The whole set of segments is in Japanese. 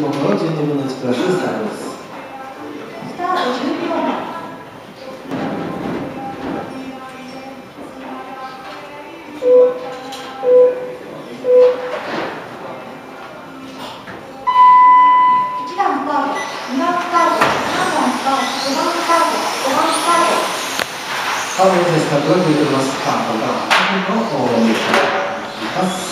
この12分の1クラススタートです。スタート10秒前1番スタート、2番スタート、3番スタート、4番スタート、5番スタート。ハードでスタートますスタートが8分のお願いします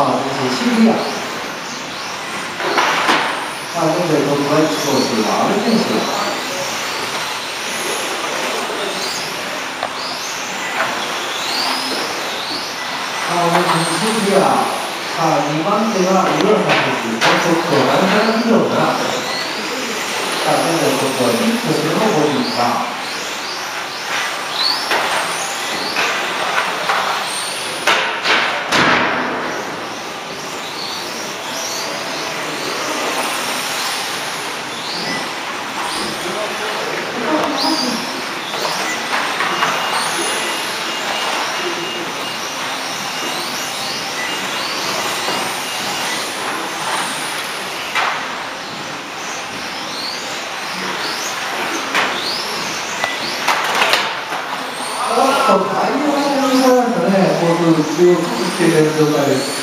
あ、先生、シリア。さあ、現在トップは1コースは阿部選手です。さあ、シリア。あ、2番手は上原選手。トップを何から見ようかな。あ、現在トップはヒットするのボディーか。と、タイヤが見られましたね。コース中央つけている状態です。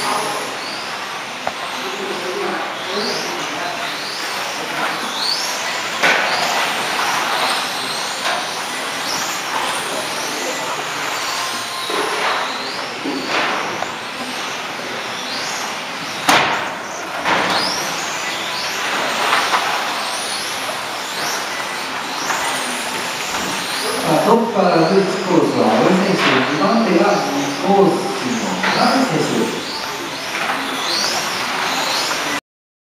トップから11コースは阿部選手、2番手が2コースの村瀬選手。